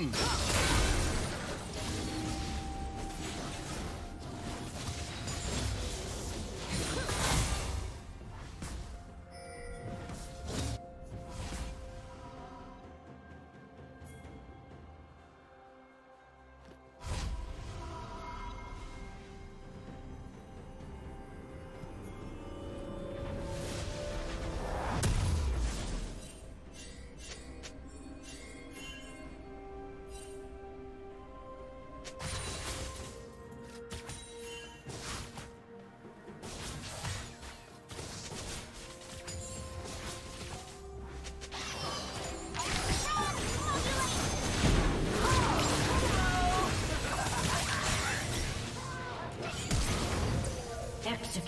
Boom!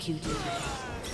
Executed.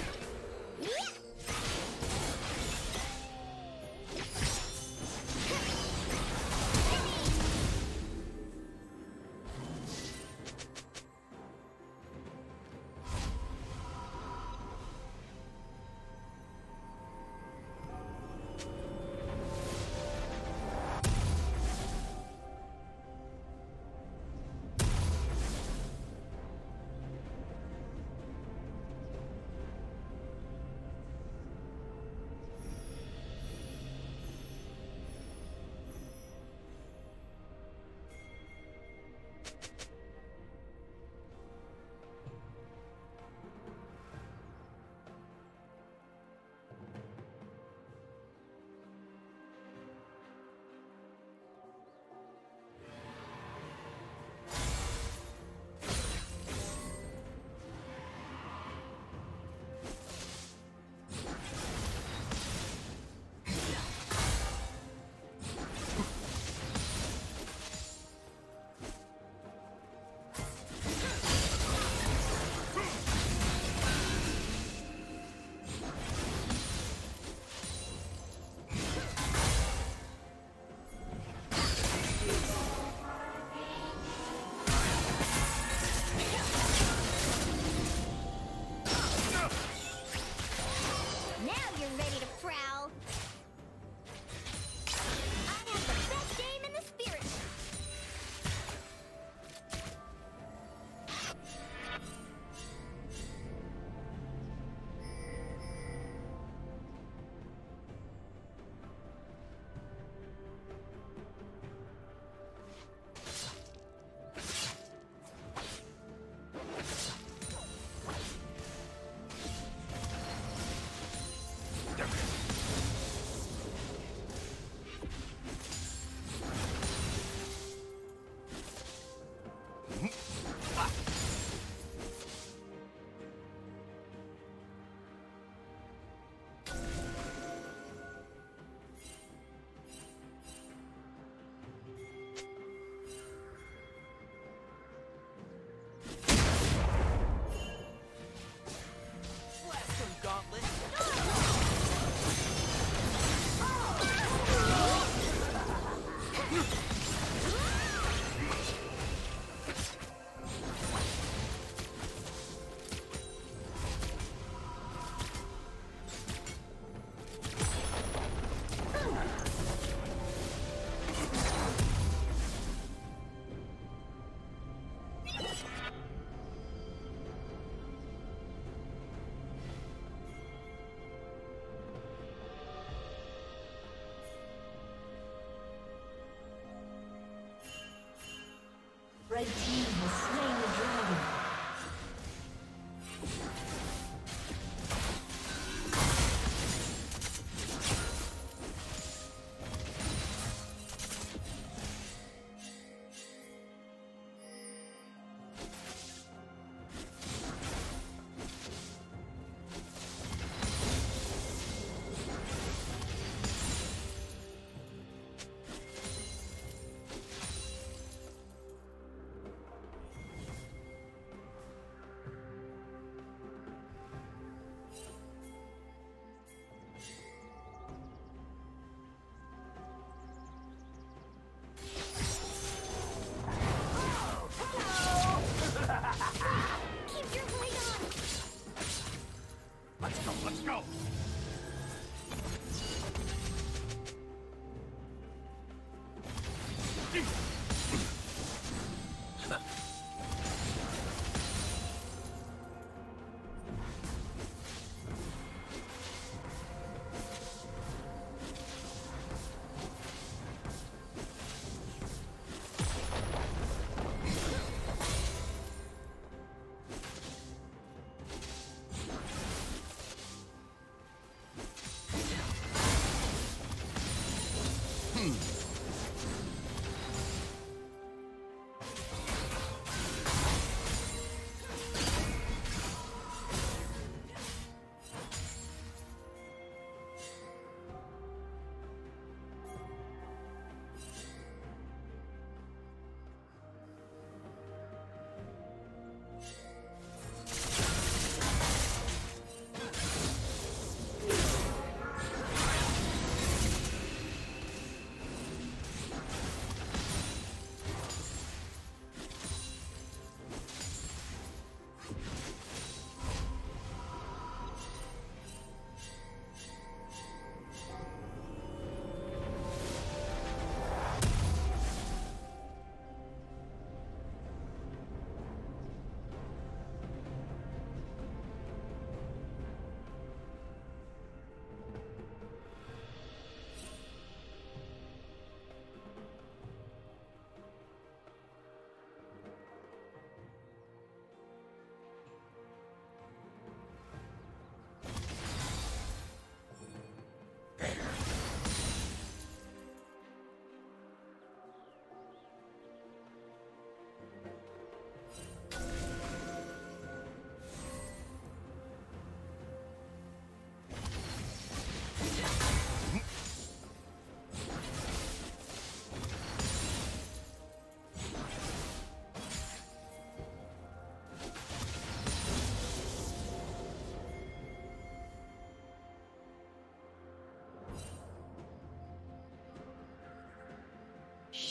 Red team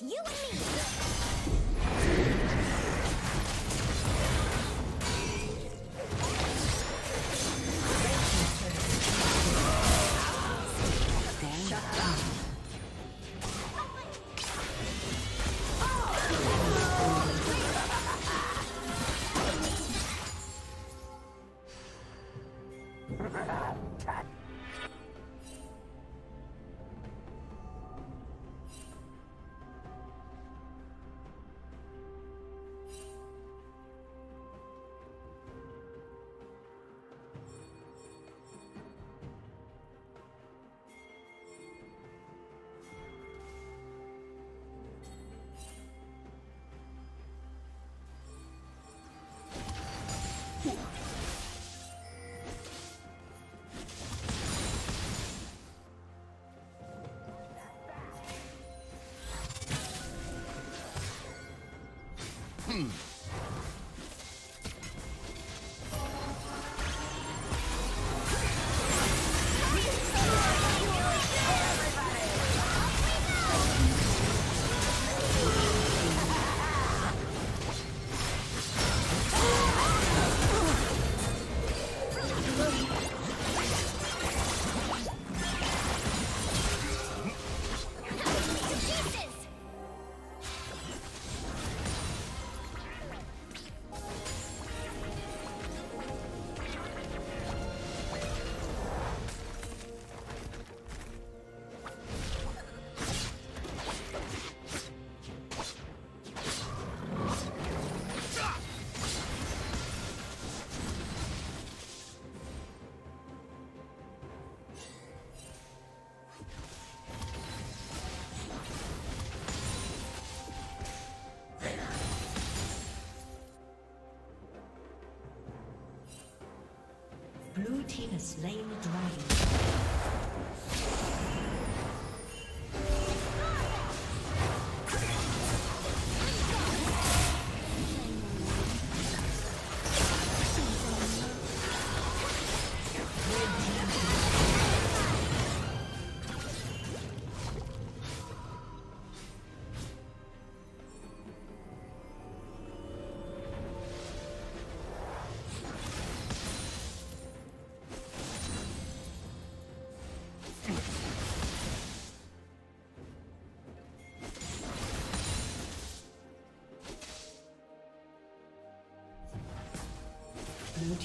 You and me. Pieces! Slain the dragon.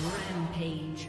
Rampage.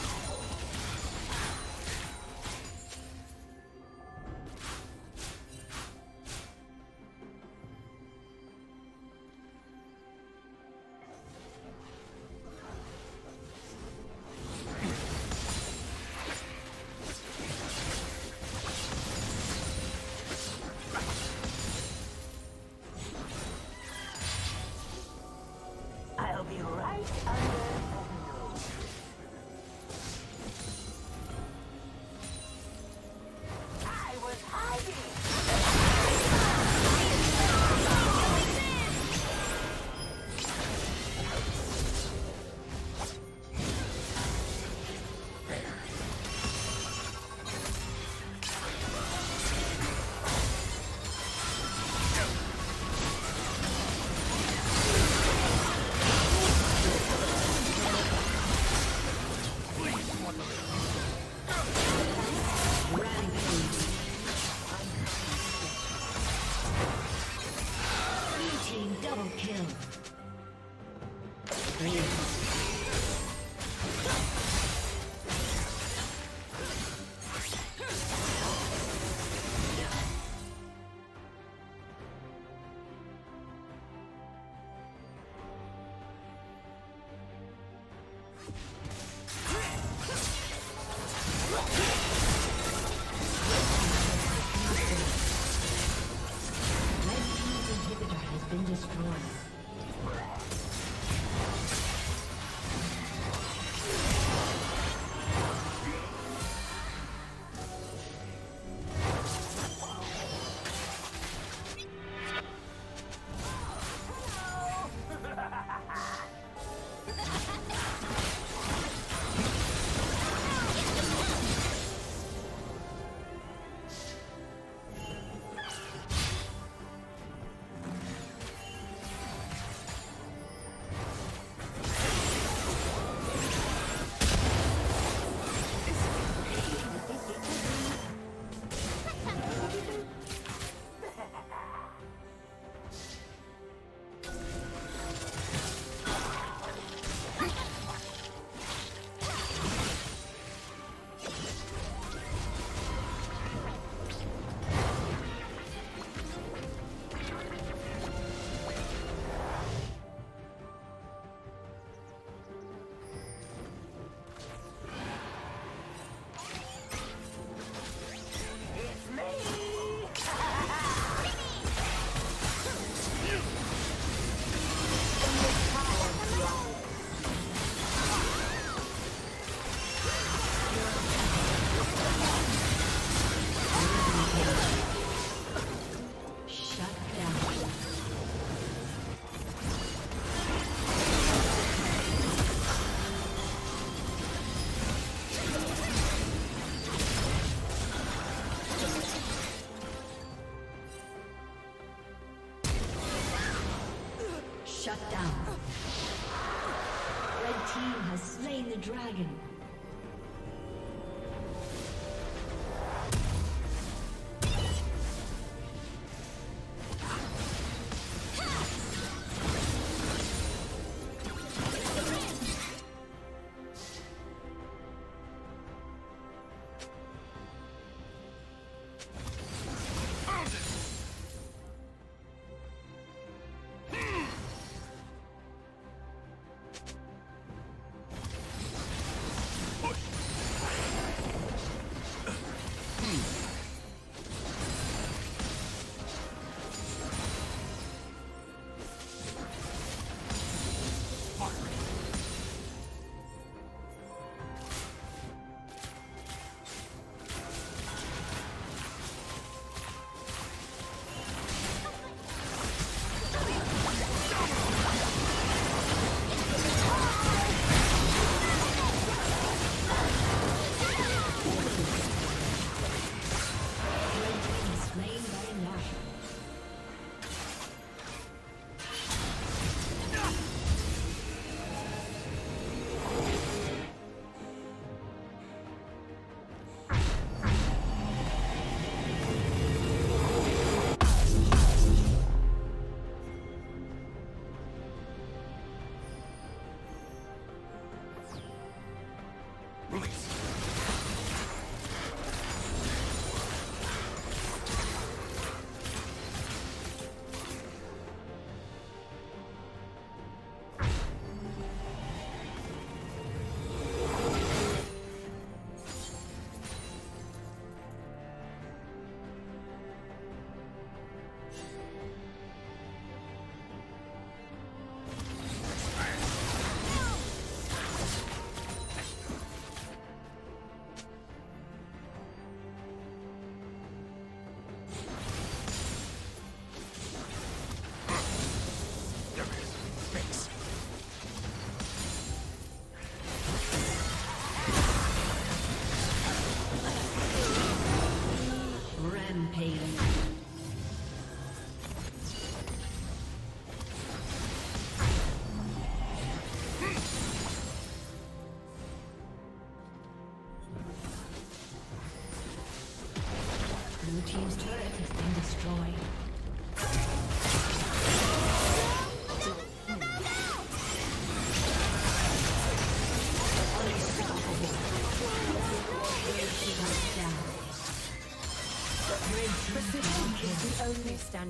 Dragon.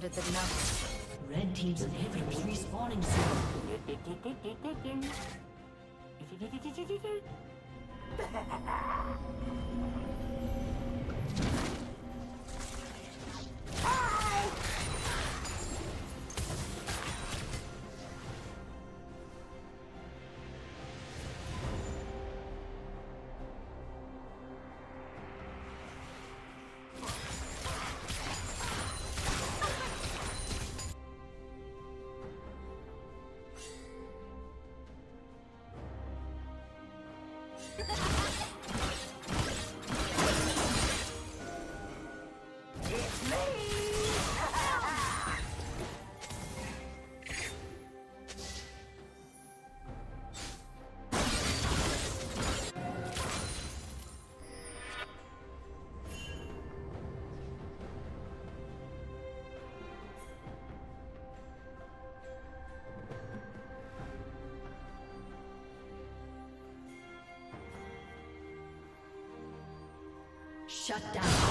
Standard that enough. Red team's inhibitors respawning soon. Ha ha ha! Shut down.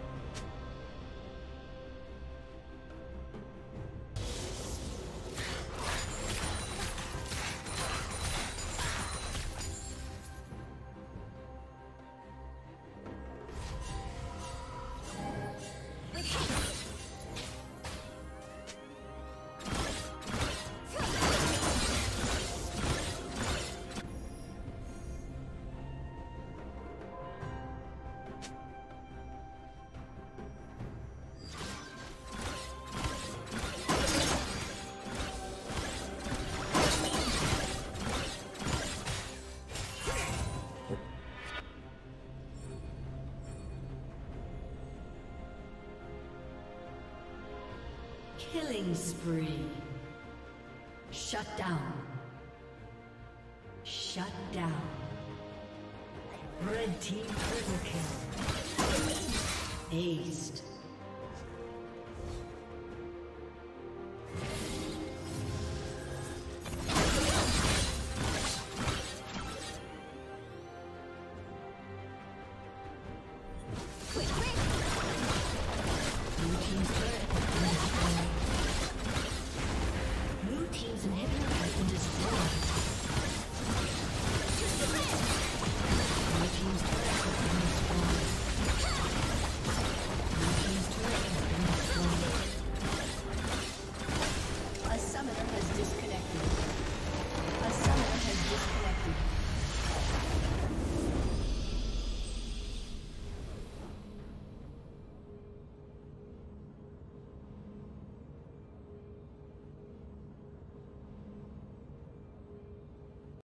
Killing spree. Shut down. Shut down. Red team triple kill. Aced.